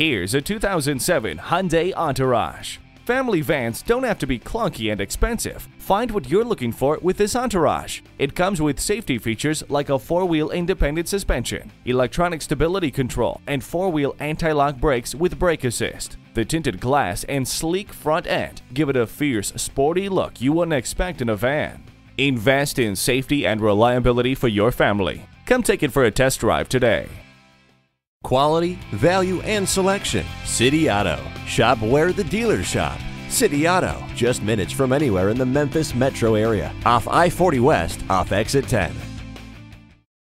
Here's a 2007 Hyundai Entourage. Family vans don't have to be clunky and expensive. Find what you're looking for with this Entourage. It comes with safety features like a four-wheel independent suspension, electronic stability control, and four-wheel anti-lock brakes with brake assist. The tinted glass and sleek front end give it a fierce, sporty look you wouldn't expect in a van. Invest in safety and reliability for your family. Come take it for a test drive today. Quality, value, and selection. City Auto. Shop where the dealers shop. City Auto, just minutes from anywhere in the Memphis metro area. Off I 40 West, off exit 10.